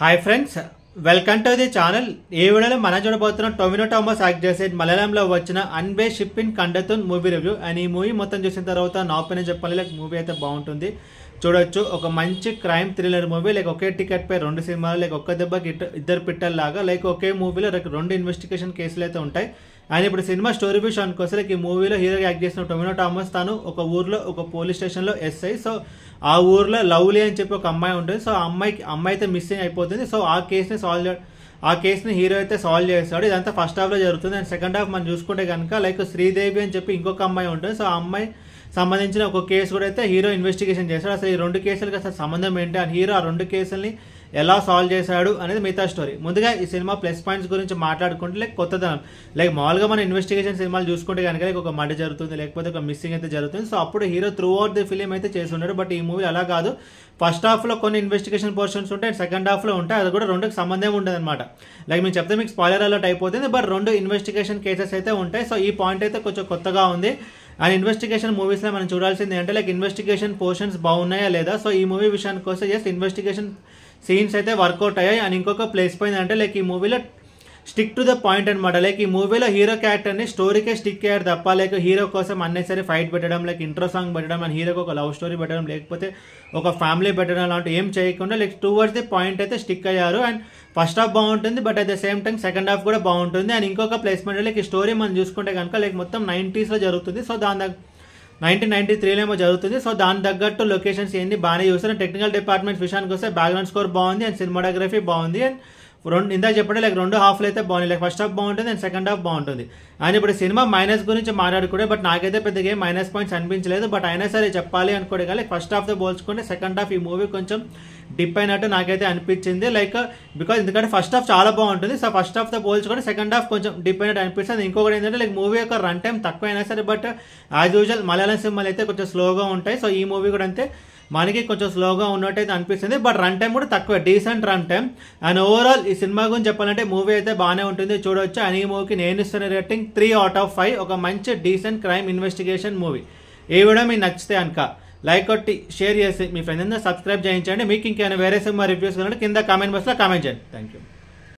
Hi friends welcome to the channel ఈ వీడియోలో మనం చూడబోతున్న టొమినో టోమస్ యాక్ట్ చేసే మలయాళంలో వచ్చిన Anveshippin Kandethum movie review and ఈ మూవీ మొత్తం చూసిన తర్వాత నా ఒపీనియన్ చెప్పాలి లైక్ మూవీ అయితే బాగుంటుంది. చూడొచ్చు. ఒక మంచి క్రైమ్ థ్రిల్లర్ మూవీ లైక్ ఒకే టికెట్ పై రెండు సినిమాలు లైక్ ఒక్క దెబ్బకి ఇద్దరు పిట్టల్లాగా లైక్ ఒకే మూవీలో రెండు ఇన్వెస్టిగేషన్ కేసులు అయితే ఉంటాయి. అండ్ ఇప్పుడు సినిమా స్టోరీ విషయానికి వస్తే లైక్ ఈ మూవీలో హీరో యాక్ట్ చేసిన టొమినో థామస్ తాను ఒక ఊర్లో ఒక పోలీస్ స్టేషన్లో ఎస్ఐ. సో ఆ ఊర్లో లవ్లీ అని చెప్పి ఒక అమ్మాయి ఉంటుంది. సో ఆ అమ్మాయికి అమ్మాయి అయితే మిస్సింగ్ అయిపోతుంది. సో ఆ కేసుని సాల్వ్ ఆ కేసుని హీరో అయితే సాల్వ్ చేస్తాడు. ఇదంతా ఫస్ట్ హాఫ్లో జరుగుతుంది. అండ్ సెకండ్ హాఫ్ మనం చూసుకుంటే కనుక లైక్ శ్రీదేవి అని చెప్పి ఇంకొక అమ్మాయి ఉంటుంది. సో ఆ అమ్మాయి సంబంధించిన ఒక కేసు కూడా అయితే హీరో ఇన్వెస్టిగేషన్ చేశాడు. అసలు ఈ రెండు కేసులకి అసలు సంబంధం ఏంటి? అని హీరో ఆ రెండు కేసుల్ని ఎలా సాల్వ్ చేశాడు అనేది మిగతా స్టోరీ. ముందుగా ఈ సినిమా ప్లస్ పాయింట్స్ గురించి మాట్లాడుకుంటే లైక్ కొత్తదనం. లైక్ మామూలుగా మన ఇన్వెస్టిగేషన్ సినిమాలు చూసుకుంటే కనుక లైక్ ఒక మర్డర్ జరుగుతుంది లేకపోతే ఒక మిస్సింగ్ అయితే జరుగుతుంది. సో అప్పుడు hero through out the film అయితే చేస్తున్నాడు బట్ ఈ మూవీ అలా కాదు. ఫస్ట్ హాఫ్లో కొన్ని ఇన్వెస్టిగేషన్ పోర్షన్స్ ఉంటాయి. అండ్ సెకండ్ హాఫ్లో ఉంటాయి. అది కూడా రెండుకి సంబంధం ఉండదు అనమాట లైక్ మేము చెప్తే మీకు స్పాయిలర్ అలర్ట్ అయిపోతుంది. బట్ రెండు ఇన్వెస్టిగేషన్ కేసెస్ అయితే ఉంటాయి. సో ఈ పాయింట్ అయితే కొంచెం కొత్తగా ఉంది. అండ్ ఇన్వెస్టిగేషన్ మూవీస్లో మనం చూడాల్సింది అంటే లైక్ ఇన్వెస్టిగేషన్ పోర్షన్స్ బాగున్నాయా లేదా? సో ఈ మూవీ విషయానికి వస్తే జస్ట్ ఇన్వెస్టిగేషన్ సీన్స్ అయితే వర్కౌట్ అయ్యాయి. అండ్ ఇంకొక ప్లేస్ పోయిందంటే అంటే లైక్ ఈ మూవీలో స్టిక్ టు ద పాయింట్ అనమాట లైక్ ఈ మూవీలో హీరో క్యారెక్టర్ని స్టోరీకే స్టిక్ అయ్యారు తప్ప లైక్ హీరో కోసం అన్నెసరీ ఫైట్ పెట్టడం లైక్ ఇంట్రో సాంగ్ పెట్టడం అండ్ హీరోకి ఒక లవ్ స్టోరీ పెట్టడం లేకపోతే ఒక ఫ్యామిలీ పెట్టడం లాంటి ఏం చేయకుండా లైక్ టువర్డ్స్ ది పాయింట్ అయితే స్టిక్ అయ్యారు. అండ్ ఫస్ట్ హాఫ్ బాగుంటుంది but at the same time second half కూడా బాగుంటుంది. అండ్ ఇంకొక ప్లేస్మెంట్ లైక్ ఈ స్టోరీ మనం చూసుకుంటే కనుక లైక్ మొత్తం నైంటీస్లో జరుగుతుంది. సో దాని దగ్గర నైన్టీన్ నైన్టీ త్రీలో ఏమో జరుగుతుంది. సో దాని తగ్గట్టు లొకేషన్స్ ఏంది బాగానే చూస్తారు. టెక్నికల్ డిపార్ట్మెంట్ విషయానికి వస్తే బ్యాక్గ్రౌండ్ స్కోర్ బాగుంది అండ్ సినిమాటోగ్రఫీ బాగుంది. అండ్ రెండు ఇందాక చెప్పండి లైక్ రెండు హాఫ్లు అయితే బాగుంది. లైక్ ఫస్ట్ హాఫ్ బాగుంటుంది అండ్ సెకండ్ హాఫ్ బాగుంటుంది. అండ్ ఇప్పుడు సినిమా మైనస్ గురించి మాట్లాడుకుంటే బట్ నాకైతే పెద్దగా ఏం మైనస్ పాయింట్స్ అనిపించలేదు. బట్ అయినా సరే చెప్పాలి అనుకోండి కానీ ఫస్ట్ హాఫ్తో పోల్చుకుంటే సెకండ్ హాఫ్ ఈ మూవీ కొంచెం డిప్ అయినట్టు నాకైతే అనిపించింది. లైక్ బికాజ్ ఎందుకంటే ఫస్ట్ హాఫ్ చాలా బాగుంటుంది. సో ఫస్ట్ హాఫ్తో పోల్చుకుంటే సెకండ్ హాఫ్ కొంచెం డిప్ అయినట్టు అనిపిస్తుంది. ఇంకొకటి ఏంటంటే లైక్ మూవీ యొక్క రన్ టైం తక్కువ సరే బట్ యాజ్ యూజువల్ మలయాళం సినిమాలు అయితే కొంచెం స్లోగా ఉంటాయి. సో ఈ మూవీ కూడా అంతే. మనకి కొంచెం స్లోగా ఉన్నట్టయితే అనిపిస్తుంది బట్ రన్ టైం కూడా తక్కువ decent run time and overall ఈ సినిమా గురించి చెప్పాలంటే మూవీ అయితే బాగానే ఉంటుంది చూడొచ్చు. అండ్ ఈ మూవీకి నేను ఇస్తున్న rating three out of five ఒక మంచి డీసెంట్ క్రైమ్ ఇన్వెస్టిగేషన్ మూవీ ఏ కూడా మీకు నచ్చితే అనుక లైక్ కొట్టి షేర్ చేసి మీ ఫ్రెండ్స్ సబ్స్క్రైబ్ చేయించండి. మీకు ఇంకేమైనా వేరే సినిమా రివ్యూస్ కావాలంటే కింద కామెంట్ బాక్స్లో కామెంట్ చేయండి. Thank you